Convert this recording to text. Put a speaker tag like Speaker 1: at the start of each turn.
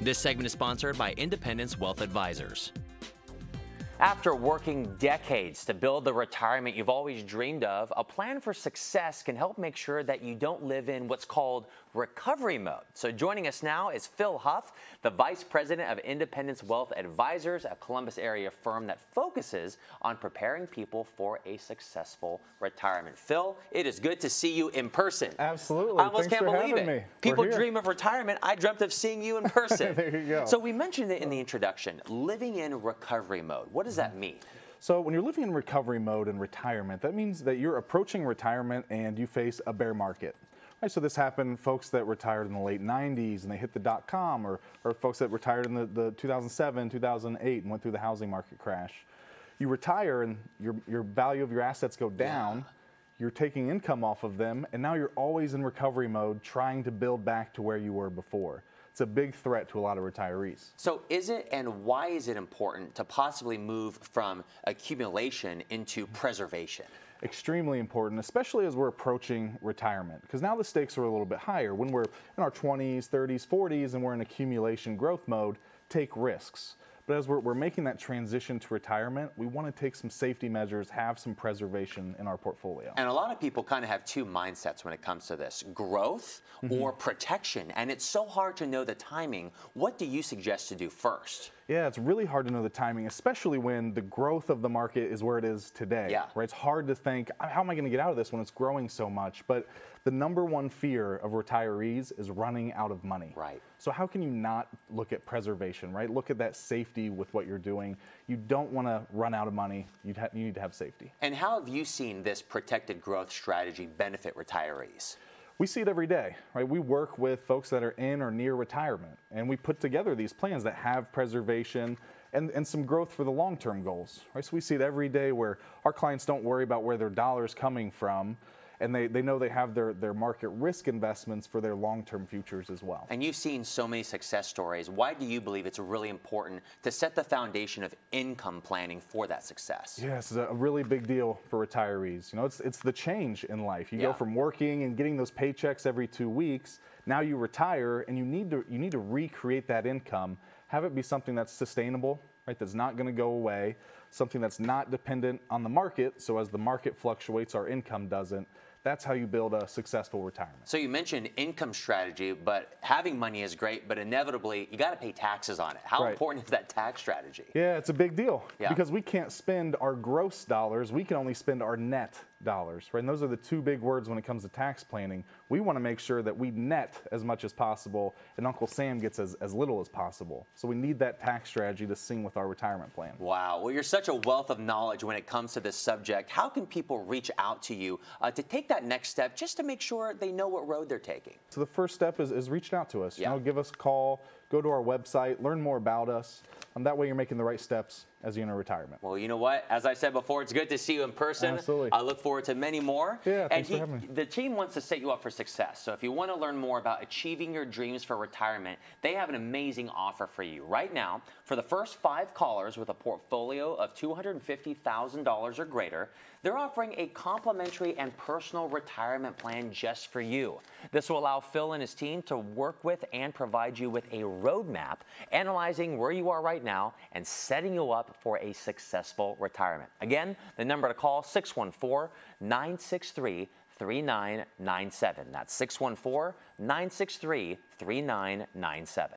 Speaker 1: This segment is sponsored by Independence Wealth Advisors.
Speaker 2: After working decades to build the retirement you've always dreamed of, a plan for success can help make sure that you don't live in what's called recovery mode. So joining us now is Phil Huff, the Vice President of Independence Wealth Advisors, a Columbus area firm that focuses on preparing people for a successful retirement. Phil, it is good to see you in person.
Speaker 3: Absolutely.
Speaker 2: I almost
Speaker 3: Thanks
Speaker 2: can't believe it.
Speaker 3: me.
Speaker 2: People dream of retirement. I dreamt of seeing you in person.
Speaker 3: There you go.
Speaker 2: So we mentioned it in the introduction, living in recovery mode. What does that mean?
Speaker 3: So when you're living in recovery mode in retirement, that means that you're approaching retirement and you face a bear market. Right, so this happened folks that retired in the late 90s and they hit the dot com or, or folks that retired in the, the 2007, 2008 and went through the housing market crash. You retire and your, your value of your assets go down. You're taking income off of them and now you're always in recovery mode trying to build back to where you were before. It's a big threat to a lot of retirees.
Speaker 2: So is it and why is it important to possibly move from accumulation into preservation?
Speaker 3: extremely important, especially as we're approaching retirement, because now the stakes are a little bit higher. When we're in our 20s, 30s, 40s, and we're in accumulation growth mode, take risks. But as we're, we're making that transition to retirement, we want to take some safety measures, have some preservation in our portfolio.
Speaker 2: And a lot of people kind of have two mindsets when it comes to this growth
Speaker 3: Mm-hmm.
Speaker 2: or protection. And it's so hard to know the timing. What do you suggest to do first?
Speaker 3: Yeah, it's really hard to know the timing, especially when the growth of the market is where it is today.
Speaker 2: Yeah.
Speaker 3: Right? It's hard to think, how am I going to get out of this when it's growing so much? But the number one fear of retirees is running out of money.
Speaker 2: Right.
Speaker 3: So how can you not look at preservation, right? Look at that safety with what you're doing. You don't want to run out of money. You'd ha- you need to have safety.
Speaker 2: And how have you seen this protected growth strategy benefit retirees?
Speaker 3: We see it every day, right? We work with folks that are in or near retirement, and we put together these plans that have preservation and, and some growth for the long-term goals, right? So we see it every day where our clients don't worry about where their dollar's coming from, and they, they know they have their, their market risk investments for their long-term futures as well.
Speaker 2: And you've seen so many success stories. Why do you believe it's really important to set the foundation of income planning for that success?
Speaker 3: Yes, it's a really big deal for retirees. You know, it's it's the change in life. You
Speaker 2: Yeah.
Speaker 3: go from working and getting those paychecks every two weeks. Now you retire, and you need to you need to recreate that income. Have it be something that's sustainable, right? That's not going to go away. Something that's not dependent on the market. So as the market fluctuates, our income doesn't. That's how you build a successful retirement.
Speaker 2: So you mentioned income strategy, but having money is great, but inevitably you got to pay taxes on it. How
Speaker 3: Right.
Speaker 2: important is that tax strategy?
Speaker 3: Yeah, it's a big deal
Speaker 2: Yeah.
Speaker 3: because we can't spend our gross dollars. We can only spend our net dollars, right? And those are the two big words when it comes to tax planning. We want to make sure that we net as much as possible and Uncle Sam gets as, as little as possible. So we need that tax strategy to sing with our retirement plan.
Speaker 2: Wow. Well, you're such a wealth of knowledge when it comes to this subject. How can people reach out to you uh, to take that next step just to make sure they know what road they're taking?
Speaker 3: So the first step is, is reaching out to us.
Speaker 2: Yeah.
Speaker 3: You know, give us a call, go to our website, learn more about us. And that way you're making the right steps as you enter retirement.
Speaker 2: Well, you know what? As I said before, it's good to see you in person.
Speaker 3: Absolutely.
Speaker 2: I look forward to many more.
Speaker 3: Yeah,
Speaker 2: and
Speaker 3: thanks for having me.
Speaker 2: the team wants to set you up for success. So if you want to learn more about achieving your dreams for retirement, they have an amazing offer for you. Right now, for the first five callers with a portfolio of $250,000 or greater, they're offering a complimentary and personal retirement plan just for you. This will allow Phil and his team to work with and provide you with a roadmap, analyzing where you are right now and setting you for a successful retirement. Again, the number to call 614 963 3997. That's 614 963 3997.